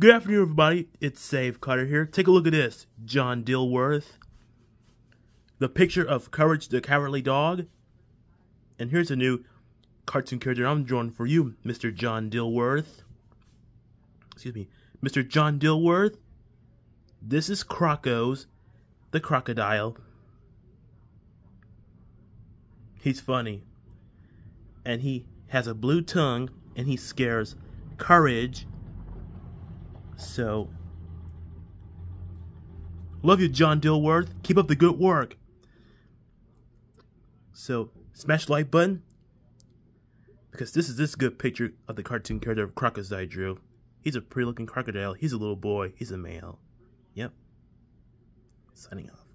Good afternoon, everybody. It's Save Carter here. Take a look at this. John Dilworth. The picture of Courage the Cowardly Dog. And here's a new cartoon character I'm drawing for you, Mr. John Dilworth. Excuse me, Mr. John Dilworth. This is Crocus, the crocodile. He's funny. And he has a blue tongue and he scares Courage. So, love you, John Dilworth. Keep up the good work. So, smash like button because this is this good picture of the cartoon character of Crocodile I drew. He's a pretty looking crocodile. He's a little boy. He's a male. Yep. Signing off.